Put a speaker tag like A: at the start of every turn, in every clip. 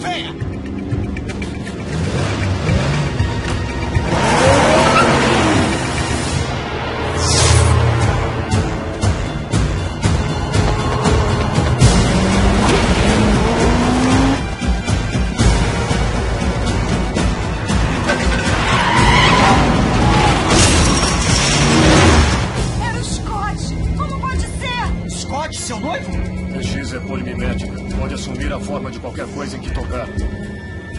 A: back! Assumir a forma de qualquer coisa em que tocar.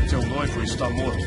A: Seu noivo está morto.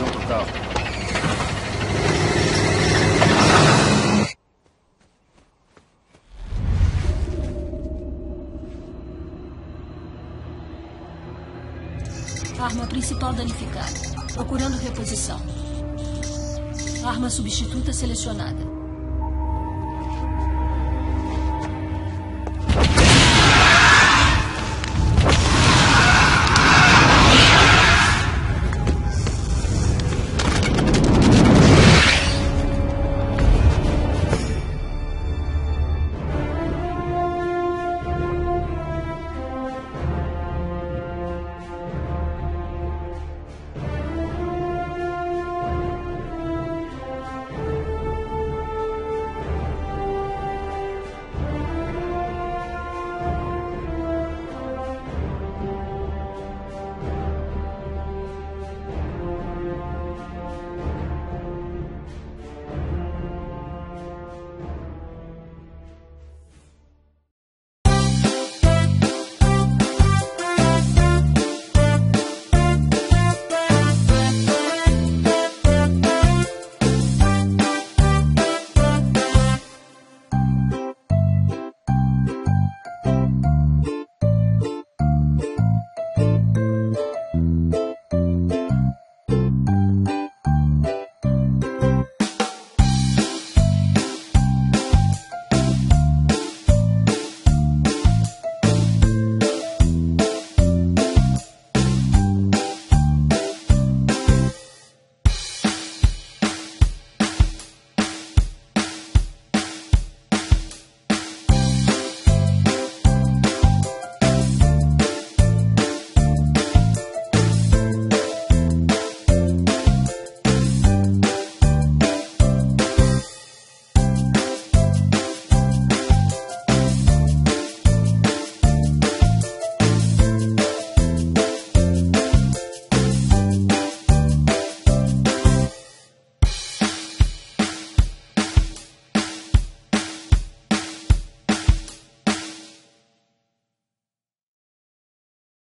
A: Precisamos de outro carro.
B: Arma principal danificada. Procurando reposição. Arma substituta selecionada.